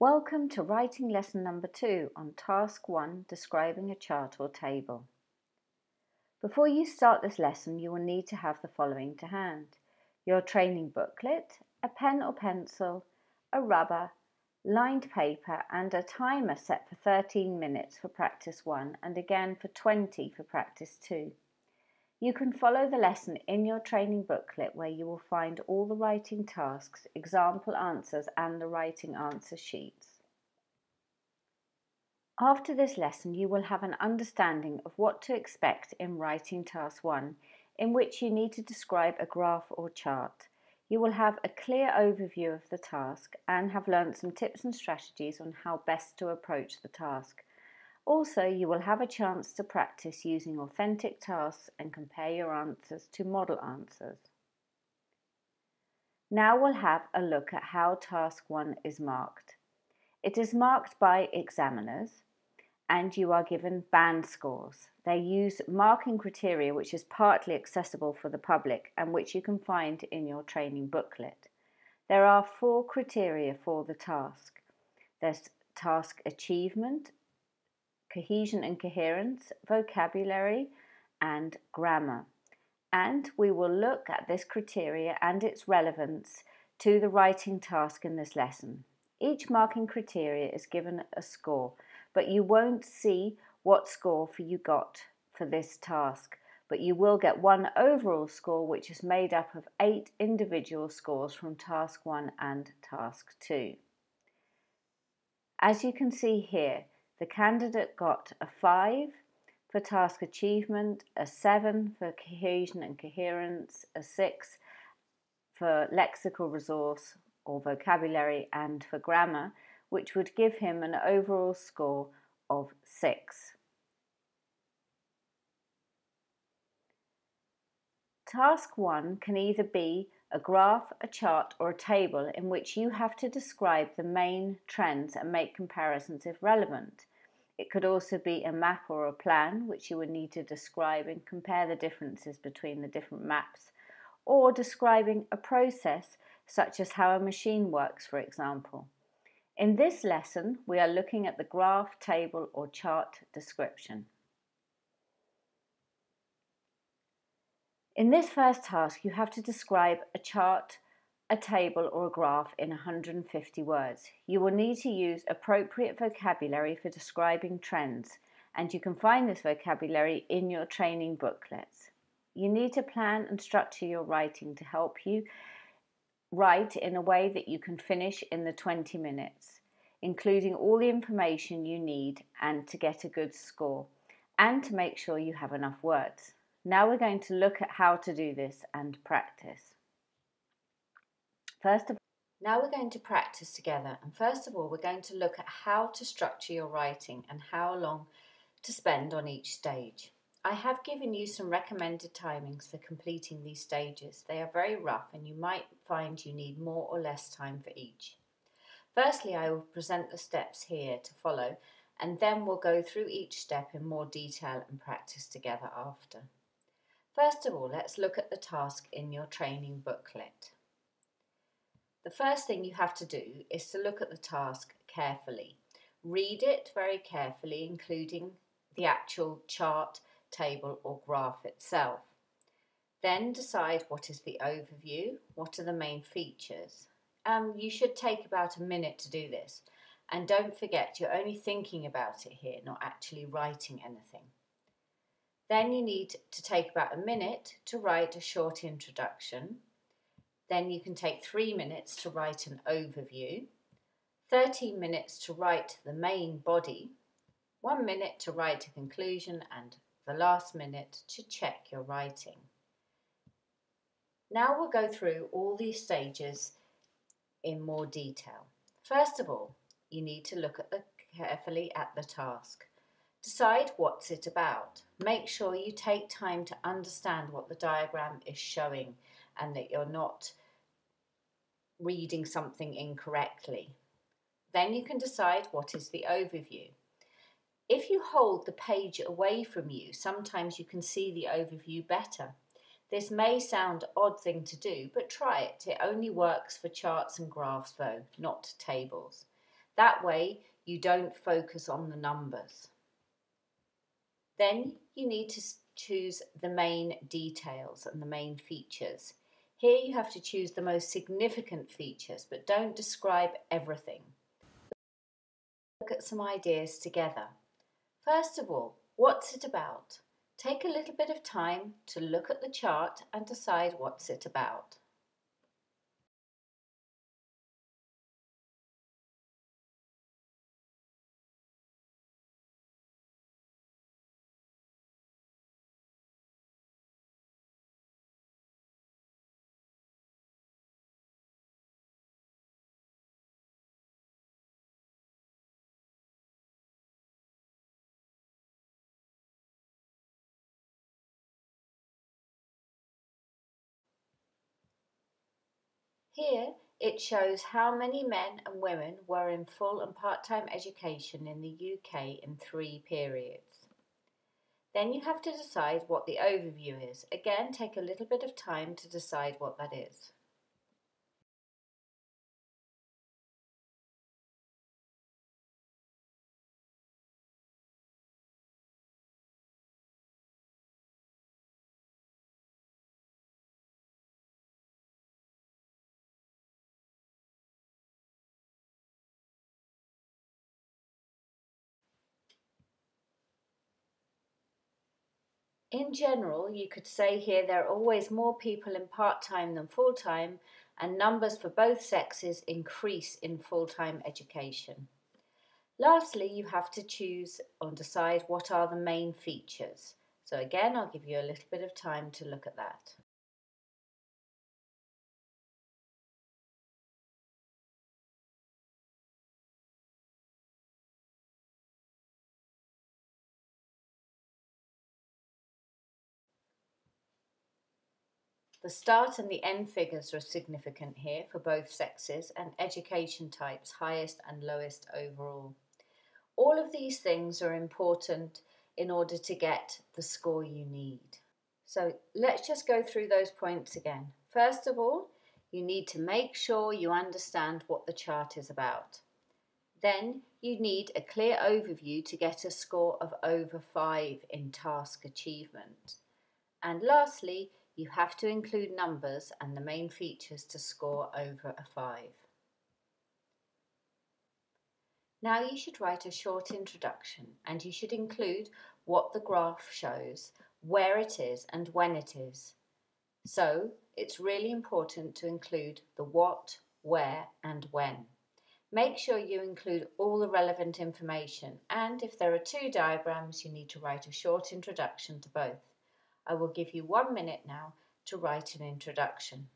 Welcome to writing lesson number two on task one, describing a chart or table. Before you start this lesson, you will need to have the following to hand. Your training booklet, a pen or pencil, a rubber, lined paper and a timer set for 13 minutes for practice one and again for 20 for practice two. You can follow the lesson in your training booklet where you will find all the writing tasks, example answers and the writing answer sheets. After this lesson you will have an understanding of what to expect in writing task 1 in which you need to describe a graph or chart. You will have a clear overview of the task and have learned some tips and strategies on how best to approach the task. Also, you will have a chance to practice using authentic tasks and compare your answers to model answers. Now we'll have a look at how task 1 is marked. It is marked by examiners and you are given band scores. They use marking criteria which is partly accessible for the public and which you can find in your training booklet. There are four criteria for the task. There's task achievement, cohesion and coherence, vocabulary, and grammar. And we will look at this criteria and its relevance to the writing task in this lesson. Each marking criteria is given a score, but you won't see what score for you got for this task. But you will get one overall score which is made up of eight individual scores from task 1 and task 2. As you can see here, the candidate got a 5 for task achievement, a 7 for cohesion and coherence, a 6 for lexical resource or vocabulary and for grammar, which would give him an overall score of 6. Task 1 can either be a graph, a chart or a table in which you have to describe the main trends and make comparisons if relevant. It could also be a map or a plan which you would need to describe and compare the differences between the different maps or describing a process such as how a machine works for example. In this lesson we are looking at the graph, table or chart description. In this first task, you have to describe a chart, a table or a graph in 150 words. You will need to use appropriate vocabulary for describing trends and you can find this vocabulary in your training booklets. You need to plan and structure your writing to help you write in a way that you can finish in the 20 minutes, including all the information you need and to get a good score and to make sure you have enough words. Now we're going to look at how to do this and practice. First of all, now we're going to practice together and first of all we're going to look at how to structure your writing and how long to spend on each stage. I have given you some recommended timings for completing these stages. They are very rough and you might find you need more or less time for each. Firstly, I will present the steps here to follow and then we'll go through each step in more detail and practice together after. First of all, let's look at the task in your training booklet. The first thing you have to do is to look at the task carefully. Read it very carefully, including the actual chart, table or graph itself. Then decide what is the overview, what are the main features. Um, you should take about a minute to do this. And don't forget, you're only thinking about it here, not actually writing anything. Then you need to take about a minute to write a short introduction. Then you can take three minutes to write an overview, 13 minutes to write the main body, one minute to write a conclusion, and the last minute to check your writing. Now we'll go through all these stages in more detail. First of all, you need to look at the, carefully at the task. Decide what's it about. Make sure you take time to understand what the diagram is showing and that you're not reading something incorrectly. Then you can decide what is the overview. If you hold the page away from you, sometimes you can see the overview better. This may sound odd thing to do, but try it. It only works for charts and graphs though, not tables. That way you don't focus on the numbers. Then you need to choose the main details and the main features. Here you have to choose the most significant features, but don't describe everything. Look at some ideas together. First of all, what's it about? Take a little bit of time to look at the chart and decide what's it about. Here it shows how many men and women were in full and part-time education in the UK in three periods. Then you have to decide what the overview is. Again, take a little bit of time to decide what that is. In general, you could say here there are always more people in part-time than full-time and numbers for both sexes increase in full-time education. Lastly, you have to choose or decide what are the main features. So again, I'll give you a little bit of time to look at that. The start and the end figures are significant here for both sexes and education types, highest and lowest overall. All of these things are important in order to get the score you need. So let's just go through those points again. First of all, you need to make sure you understand what the chart is about. Then you need a clear overview to get a score of over 5 in task achievement. And lastly, you have to include numbers and the main features to score over a 5. Now you should write a short introduction and you should include what the graph shows, where it is and when it is. So it's really important to include the what, where and when. Make sure you include all the relevant information and if there are two diagrams you need to write a short introduction to both. I will give you one minute now to write an introduction.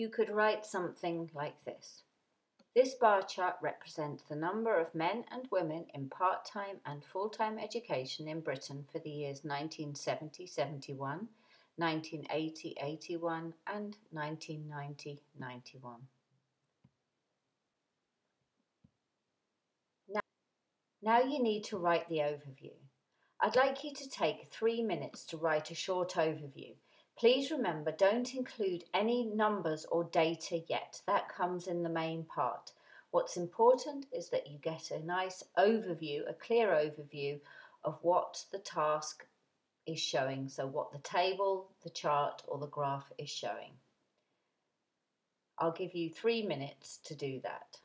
You could write something like this. This bar chart represents the number of men and women in part-time and full-time education in Britain for the years 1970-71, 1980-81 and 1990-91. Now, now you need to write the overview. I'd like you to take three minutes to write a short overview Please remember, don't include any numbers or data yet. That comes in the main part. What's important is that you get a nice overview, a clear overview of what the task is showing. So what the table, the chart or the graph is showing. I'll give you three minutes to do that.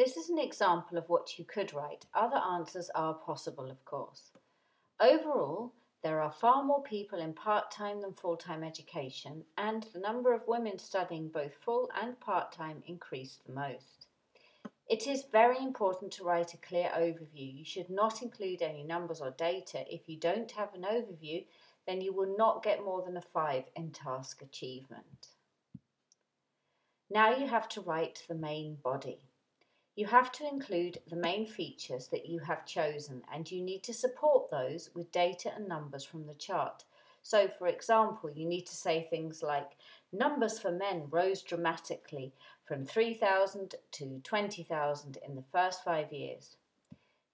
This is an example of what you could write. Other answers are possible, of course. Overall, there are far more people in part time than full time education, and the number of women studying both full and part time increased the most. It is very important to write a clear overview. You should not include any numbers or data. If you don't have an overview, then you will not get more than a 5 in task achievement. Now you have to write the main body. You have to include the main features that you have chosen and you need to support those with data and numbers from the chart. So, for example, you need to say things like numbers for men rose dramatically from 3,000 to 20,000 in the first five years.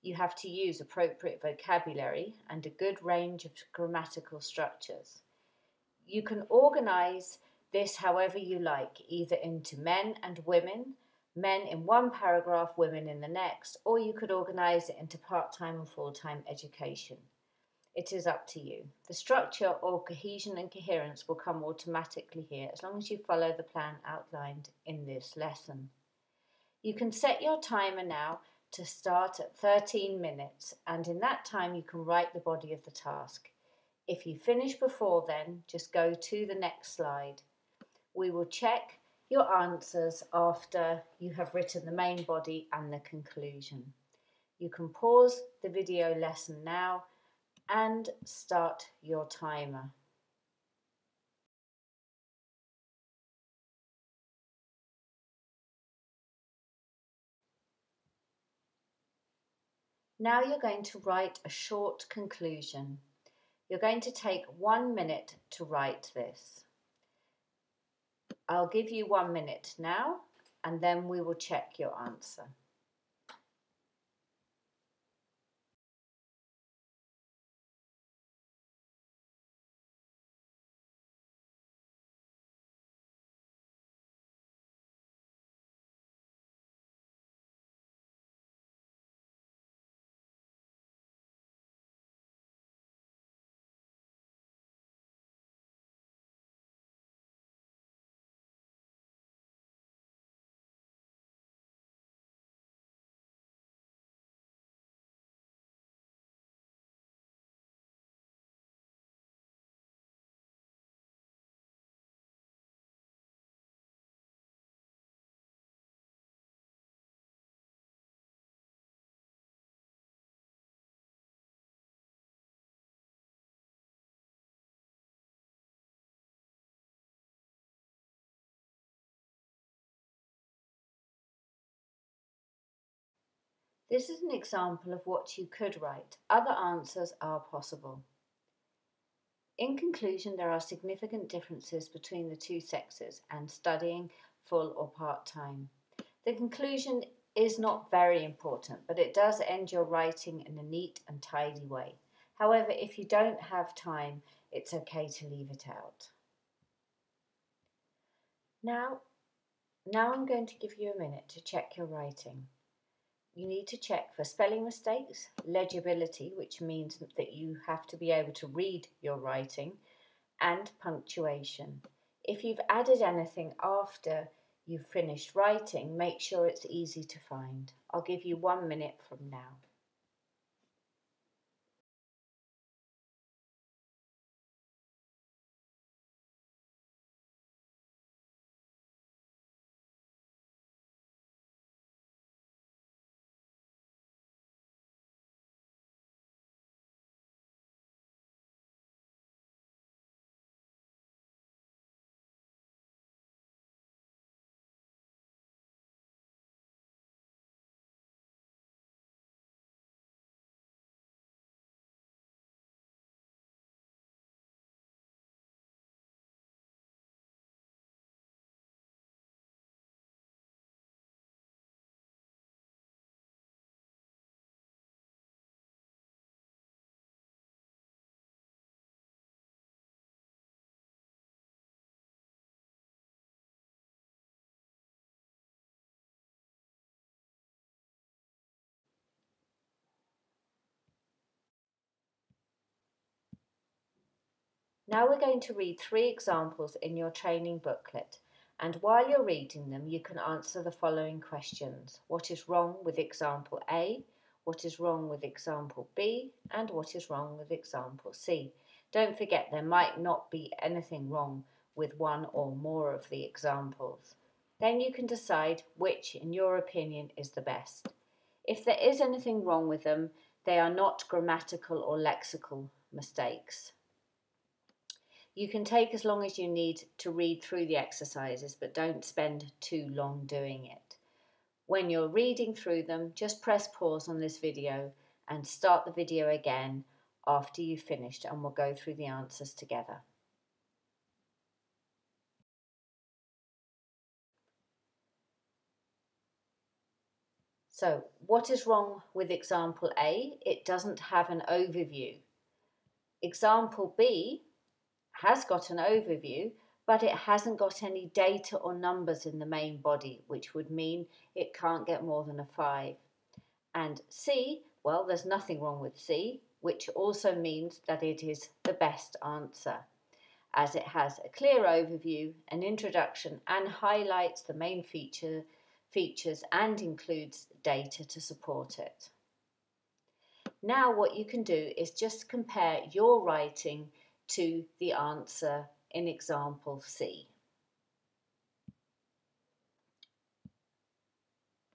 You have to use appropriate vocabulary and a good range of grammatical structures. You can organise this however you like, either into men and women men in one paragraph, women in the next, or you could organise it into part time and full time education. It is up to you. The structure or cohesion and coherence will come automatically here as long as you follow the plan outlined in this lesson. You can set your timer now to start at 13 minutes and in that time you can write the body of the task. If you finish before then, just go to the next slide. We will check your answers after you have written the main body and the conclusion. You can pause the video lesson now and start your timer. Now you're going to write a short conclusion. You're going to take one minute to write this. I'll give you one minute now and then we will check your answer. This is an example of what you could write. Other answers are possible. In conclusion, there are significant differences between the two sexes and studying full or part-time. The conclusion is not very important, but it does end your writing in a neat and tidy way. However, if you don't have time, it's okay to leave it out. Now, now I'm going to give you a minute to check your writing you need to check for spelling mistakes, legibility, which means that you have to be able to read your writing, and punctuation. If you've added anything after you've finished writing, make sure it's easy to find. I'll give you one minute from now. Now we're going to read three examples in your training booklet And while you're reading them, you can answer the following questions. What is wrong with example A? What is wrong with example B? And what is wrong with example C? Don't forget there might not be anything wrong with one or more of the examples. Then you can decide which, in your opinion, is the best. If there is anything wrong with them, they are not grammatical or lexical mistakes. You can take as long as you need to read through the exercises, but don't spend too long doing it. When you're reading through them, just press pause on this video and start the video again after you've finished and we'll go through the answers together. So what is wrong with example A? It doesn't have an overview. Example B has got an overview, but it hasn't got any data or numbers in the main body, which would mean it can't get more than a 5. And C, well, there's nothing wrong with C, which also means that it is the best answer, as it has a clear overview, an introduction, and highlights the main feature, features and includes data to support it. Now what you can do is just compare your writing to the answer in example C.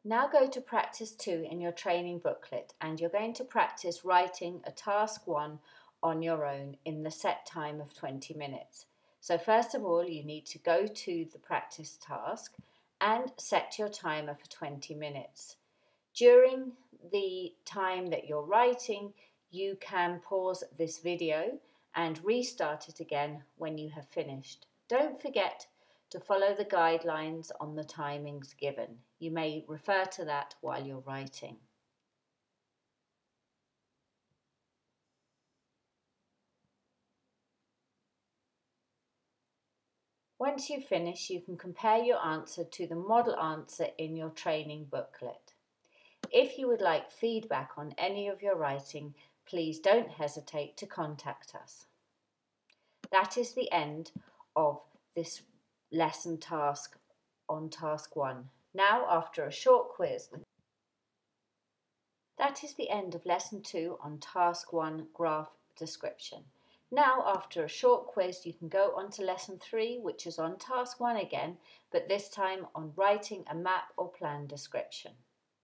Now go to practice 2 in your training booklet and you're going to practice writing a task 1 on your own in the set time of 20 minutes. So first of all you need to go to the practice task and set your timer for 20 minutes. During the time that you're writing you can pause this video and restart it again when you have finished. Don't forget to follow the guidelines on the timings given. You may refer to that while you're writing. Once you finish, you can compare your answer to the model answer in your training booklet. If you would like feedback on any of your writing, please don't hesitate to contact us. That is the end of this lesson task on task one. Now, after a short quiz, that is the end of lesson two on task one graph description. Now, after a short quiz, you can go on to lesson three, which is on task one again, but this time on writing a map or plan description.